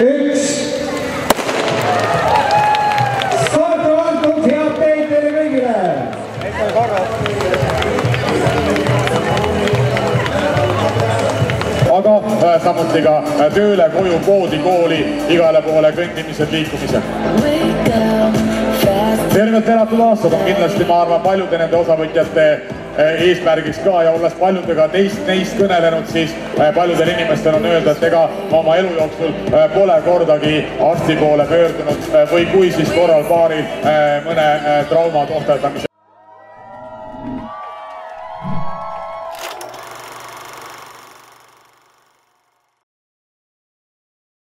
üks. on antud, head teid teile kõigile aga äh, samuti ka äh, tööle, koju, poodi, kooli, igale poole kõndimised, liikumised. tervelt elatud aastad on kindlasti, ma arvan, paljude nende osavõtjate eesmärgiks ka ja olles paljudega teist neist kõnelenud, siis äh, paljudel inimestel on öelda, et ega ma oma elu jooksul äh, pole kordagi arsti poole pöördunud või kui, siis korral paaril mõne trauma tohterdamise